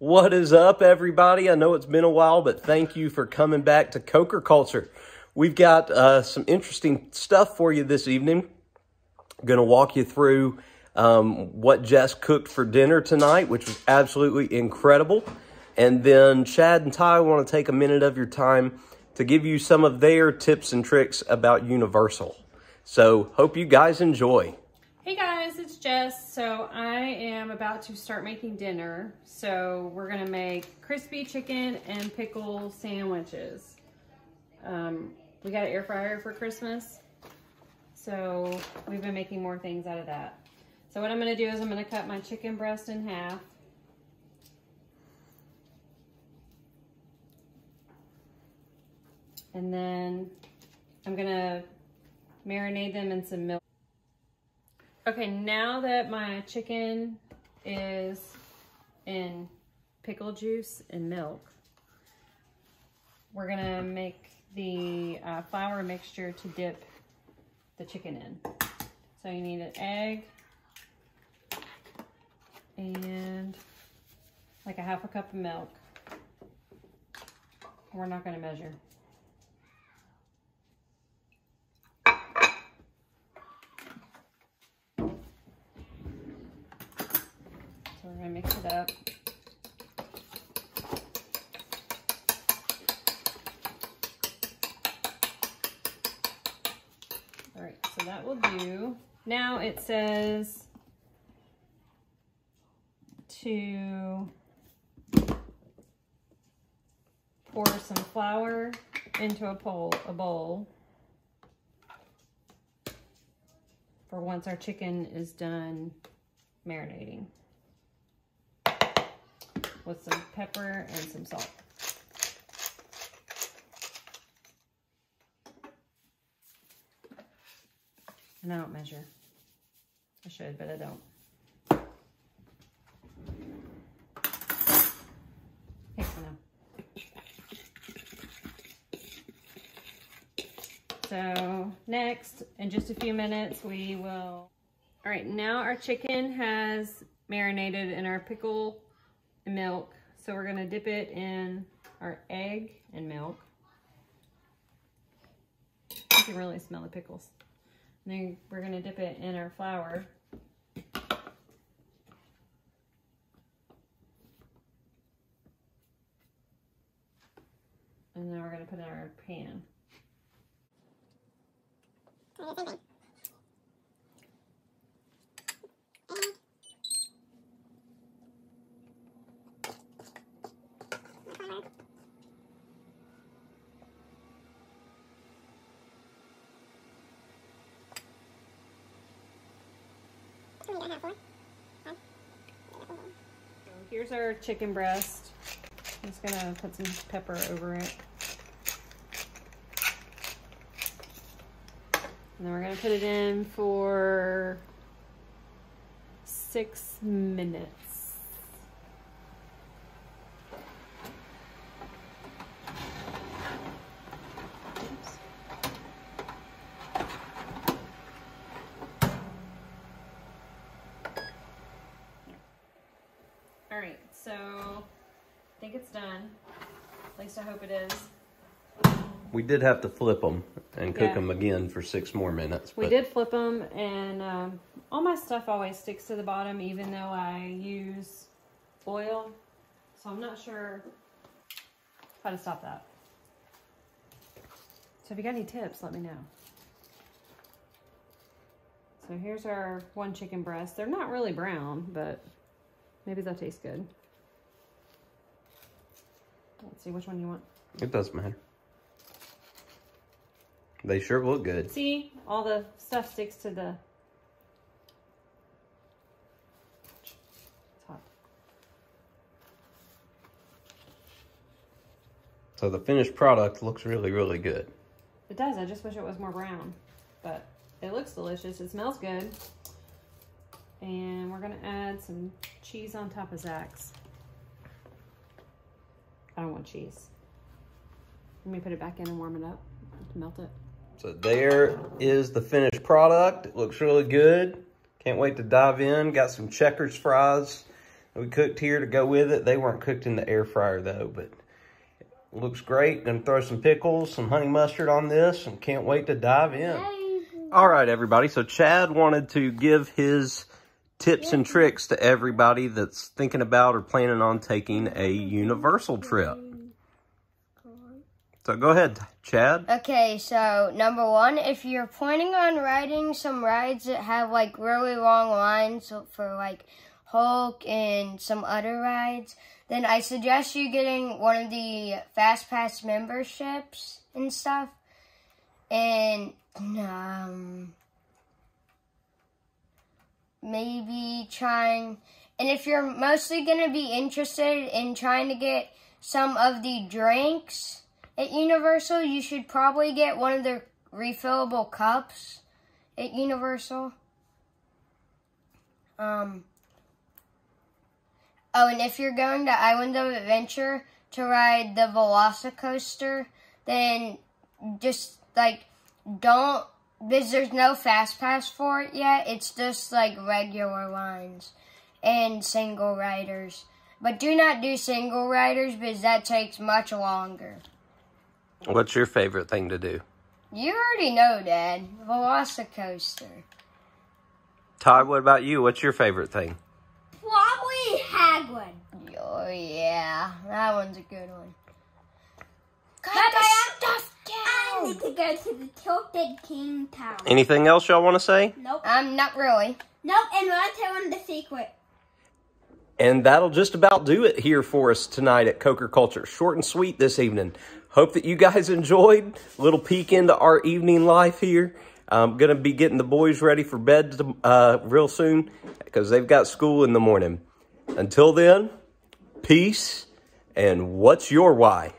What is up, everybody? I know it's been a while, but thank you for coming back to Coker Culture. We've got uh, some interesting stuff for you this evening. I'm going to walk you through um, what Jess cooked for dinner tonight, which was absolutely incredible. And then Chad and Ty want to take a minute of your time to give you some of their tips and tricks about Universal. So, hope you guys enjoy. Hey guys, it's Jess. So I am about to start making dinner. So we're gonna make crispy chicken and pickle sandwiches. Um, we got an air fryer for Christmas. So we've been making more things out of that. So what I'm gonna do is I'm gonna cut my chicken breast in half. And then I'm gonna marinate them in some milk. Okay, now that my chicken is in pickle juice and milk, we're gonna make the uh, flour mixture to dip the chicken in. So you need an egg and like a half a cup of milk. We're not gonna measure. So we're gonna mix it up. All right, so that will do. Now it says to pour some flour into a bowl, a bowl for once our chicken is done marinating with some pepper and some salt. And I don't measure. I should, but I don't. So next, in just a few minutes, we will... All right, now our chicken has marinated in our pickle milk. So we're gonna dip it in our egg and milk. You can really smell the pickles. And then we're gonna dip it in our flour. And then we're gonna put it in our pan. So here's our chicken breast. I'm just gonna put some pepper over it. And then we're gonna put it in for six minutes. Oops. All right, so I think it's done. At least I hope it is. We did have to flip them and cook Yeah. them again for six more minutes. We did flip them, and um, all my stuff always sticks to the bottom, even though I use oil. So I'm not sure how to stop that. So if you got any tips, let me know. So here's our one chicken breast. They're not really brown, but maybe they'll taste good. Let's see which one you want. It doesn't matter. They sure look good. See, all the stuff sticks to the. Hot. So the finished product looks really, really good. It does. I just wish it was more brown, but it looks delicious. It smells good. And we're gonna add some cheese on top of Zach's. I don't want cheese. Let me put it back in and warm it up to melt it. So there is the finished product. It looks really good. Can't wait to dive in. Got some Checkers fries we cooked here to go with it. They weren't cooked in the air fryer though, but looks great. Gonna throw some pickles, some honey mustard on this, and can't wait to dive in. All right, everybody. So Chad wanted to give his tips and tricks to everybody that's thinking about or planning on taking a Universal trip. So go ahead, Chad. Okay, so number one, if you're planning on riding some rides that have like really long lines for like Hulk and some other rides, then I suggest you getting one of the Fast Pass memberships and stuff. And um, maybe trying, and if you're mostly going to be interested in trying to get some of the drinks at Universal, you should probably get one of the refillable cups at Universal. Um, oh, and if you're going to Island of Adventure to ride the Velocicoaster, then just like don't because there's no fast pass for it yet. It's just like regular lines and single riders. But do not do single riders because that takes much longer. What's your favorite thing to do? You already know, Dad. Velocicoaster. Todd, what about you? What's your favorite thing? Probably Hagrid. Oh, yeah. That one's a good one. But I have I need to go to the Tilted King Tower. Anything else y'all want to say? Nope. Um, not really. Nope, and we'll tell him the secret. And that'll just about do it here for us tonight at Coker Culture. Short and sweet this evening. Hope that you guys enjoyed. A little peek into our evening life here. I'm going to be getting the boys ready for bed uh, real soon because they've got school in the morning. Until then, peace and what's your why?